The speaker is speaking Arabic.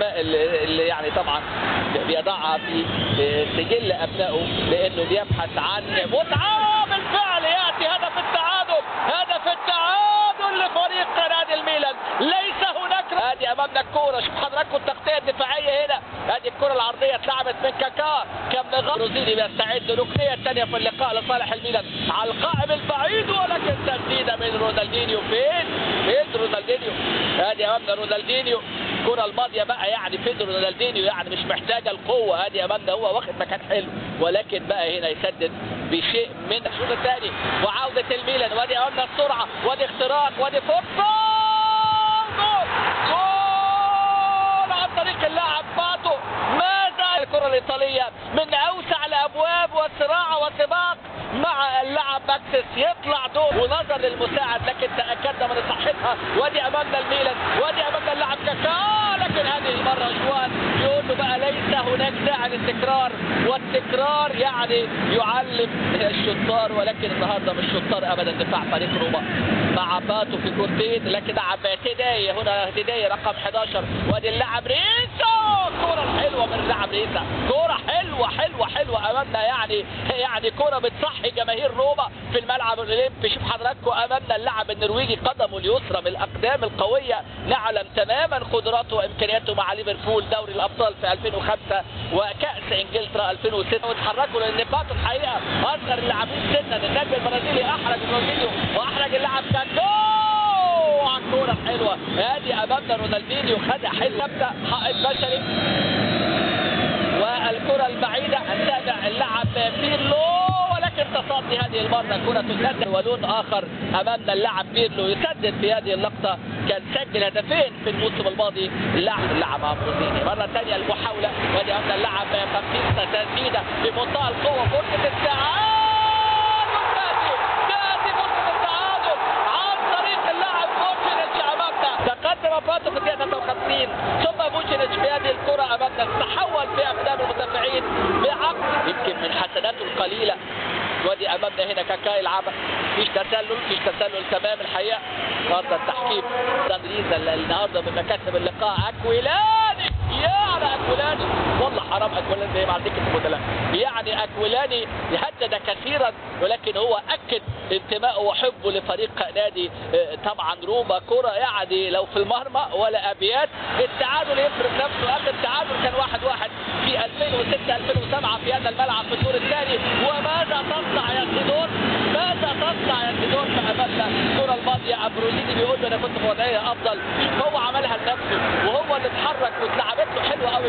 الاسماء اللي اللي يعني طبعا بيضعها في سجل أبنائه لأنه بيبحث عن متعه بالفعل يأتي هدف التعادل. هدف التعادل لفريق نادي الميلان. ليس هناك ادي أمامنا الكورة. شوف حضراتكم التغطية الدفاعية هنا. ادي الكرة العرضية اتلعبت من كاكا. مغ- روزيني بيستعد. الركنيه الثانية في اللقاء لصالح الميلان. على القائم البعيد ولكن تسديدة من رونالدينيو. فين؟ فين رونالدينيو؟ ادي أمامنا رونالدينيو. الكرة الماضية بقى يعني فين رونالدينيو يعني مش محتاجة القوة. ادي امامنا هو واخد مكان حلو ولكن بقى هنا يسدد بشيء من الشوط الثاني. وعودة الميلان وادي امامنا السرعة وادي اختراق وادي فرصه جول! جول! عن طريق اللاعب باتو. ماذا الكرة الإيطالية من أوسع الأبواب والصراع والسباق مع اللاعب ماكسس يطلع دور ونظر للمساعد لكن تأكدنا من صحتها. وادي أمامنا الميلان وادي كاكا لكن هذه المرة جوان ليس هناك داعي للتكرار والتكرار يعني يعلم الشطار ولكن النهارده مش شطار ابدا دفاع فريق روما. مع باتو في كورتين لكن لعب تاداي هنا تاداي رقم 11 وادي اللاعب ريسا كرة حلوة من اللاعب ريسا كرة حلوة حلوة حلوة أمامنا يعني يعني كرة بتصحي جماهير روما في الملعب الأولمبي. شوف حضراتكم أمامنا اللاعب النرويجي قدمه اليسرى من الأقدام القوية نعلم تماما قدراته وإمكانياته مع ليفربول دوري الأبطال في 2005 وكأس إنجلترا 2006 وتحركوا لأن باتو الحقيقة. أصغر اللاعبين سنا النجم البرازيلي احرج رونالدينيو. واحرج اللاعب كاكو الكوره الحلوه ادي امامنا رونالدينيو. خدها حلو يبدا حائط بشري. هذه المرة كره تسدد ولون آخر امامنا اللاعب بيرلو. يسدد في هذه اللقطة كان سجل هدفين في الموسم الماضي اللاعب اللاعب امبروزيني مرة ثانية المحاولة وادي امامنا اللاعب بابتيستا تسديده بمنتهى القوه فرصه التعادل نادي نادي فرصه التعادل عن طريق اللاعب فوتشينيتش امامنا تقدم باتو في الدقيقه 53 ثم فوتشينيتش بهذه الكره امامنا تحول في اقدام المدافعين بعقل يمكن من حسناته القليله وادي أمامنا هنا كاكا يلعبها مفيش تسلل مفيش تسلل تمام الحقيقة. النهارده التحكيم ساندريزا النهارده من مكاسب اللقاء. أكويلاني! يا على أكويلاني! والله حرام أكويلاني زي ما على دكه البدلاء يعني أكويلاني هدد كثيرا ولكن هو أكد انتمائه وحبه لفريق نادي آه، طبعا روما. كرة يعني لو في المرمى ولا أبيات. التعادل يفرض نفسه. اخر تعادل كان واحد واحد في 2006 2007 في هذا الملعب في الدور الثاني. يا سيدور في امامنا الكرة الماضية ابروزيني بيقول له أنا كنت في وضعية أفضل. هو عملها لنفسه وهو اللي اتحرك واتلعبت له حلوة قوي